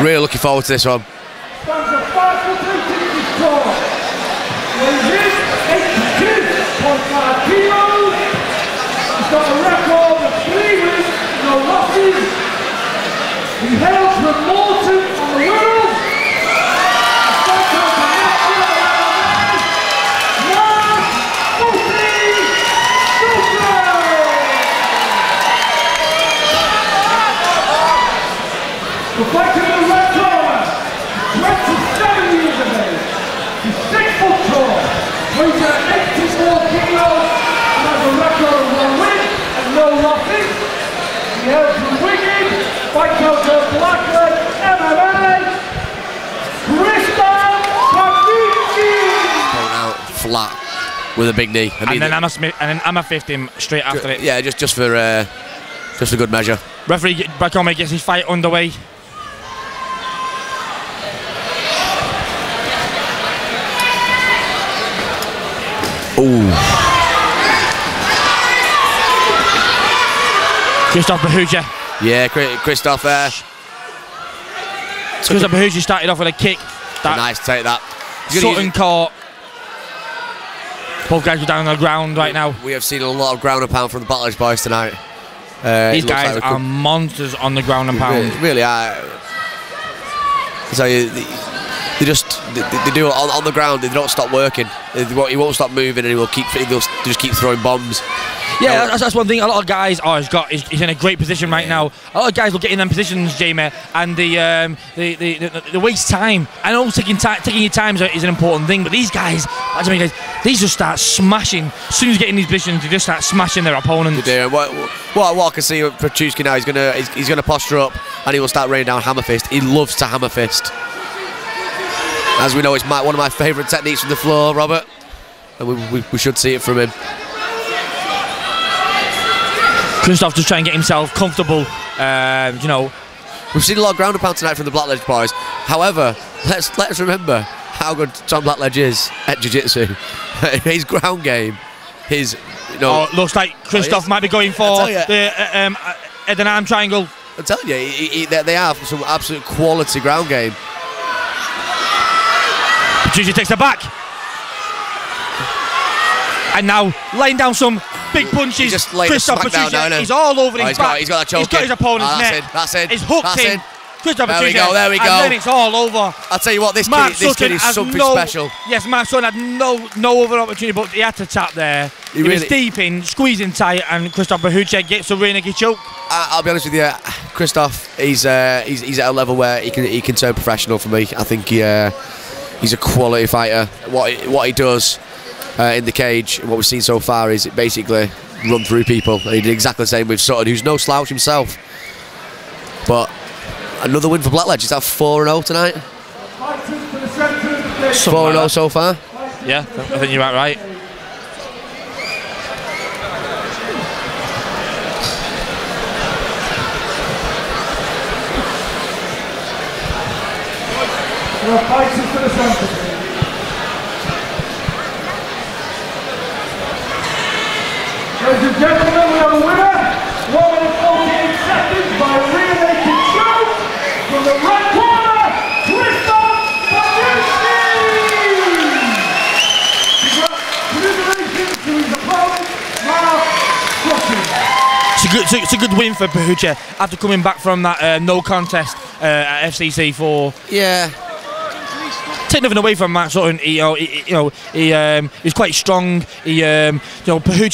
Really looking forward to this one. Stands a five foot eight inches tall. Weighs in 82.5 kilos. He's got a record of three wins, no losses. He hails from Moreton on the Wirral. Mark Buffy Dufresne. The fighter in the red corner, 27 years of age. He's six foot tall, weighs at 84 kilos, and has a record of one win and no losses. He hails from Wigan, fights out of Blackburn MMA. Kristoff Pachucki! Going out flat with a big knee. I and then Emma Smith, and then Emma fifth him straight after it. yeah, just just for uh, just for good measure. Referee Bracome gets his fight underway. Ooh, Kristoff Pachucki. yeah, Chri- Kristoff. Uh, Kristoff Pachucki started off with a kick. That nice take that. Sutton caught. Both guys are down on the ground right now. We have seen a lot of ground and pound from the Battlers boys tonight. Uh, These guys like are monsters on the ground and really, pound. really are. So you, they just they, they do it on, on the ground. They don't stop working. They won't- He won't stop moving, and he will keep. He'll just keep throwing bombs. Yeah, that's, that's one thing. A lot of guys, oh, he's got, he's, he's in a great position right now. A lot of guys will get in them positions, Jamie, and the um, the, the, the, the waste time. I know taking ti taking your time is, an important thing, but these guys, I mean, guys, these just start smashing. As soon as you get in these positions, they just start smashing their opponents. They do. And What, what, what I can see with Pachucki now, he's gonna he's, he's gonna posture up, and he will start raining down hammer fist. He loves to hammer fist. As we know, it's my, one of my favourite techniques from the floor, Robert, and we, we, we should see it from him. Kristoff just trying to get himself comfortable. Um, you know, We've seen a lot of ground and pound tonight from the Blackledge boys. However, let's let's remember how good Tom Blackledge is at jiu-jitsu. his ground game, his you know, oh, looks like Kristoff is. might be going for the uh, um, uh, head and arm triangle. I'm telling you, he, he, they they have some absolute quality ground game. Pachucki takes the back. And now laying down some big punches. He's just Kristoff Pachucki, innit? he's all over Oh, his he's got- back. he's got that choke He's got his opponent's Oh, that's neck. in, that's it. He's hooked that's in. in. Kristoff There we go, there we go. and then it's all over. I'll tell you what, this Mark kid, this kid is has something no, special. Yes, Mark Sutton had no no other opportunity, but he had to tap there. He He, was deep in, squeezing tight, and Kristoff Pachucki gets a naked choke. I, I'll be honest with you, Kristoff. He's, uh, he's he's at a level where he can he can turn professional for me. I think he, uh, he's a quality fighter. What he, what he does uh, in the cage, what we've seen so far, is basically run through people. And he did exactly the same with Sutton, who's no slouch himself. But another win for Blackledge. Is that four and zero tonight? Fighting for the centre of the stage. Four and zero so far. Yeah, I think you're right. right. We're fighting the centre. Ladies and gentlemen, we have a winner. One minute 48 seconds by rear naked choke from the red corner, Kristoff Pachucki! Congratulations to his opponent, Mark It's a good, it's a, it's a good win for Pachucki after coming back from that uh, no contest uh, at FCC for Yeah. Take nothing away from Matt Sutton. He, you know, he, you know, he um, he's quite strong. He, um, you know,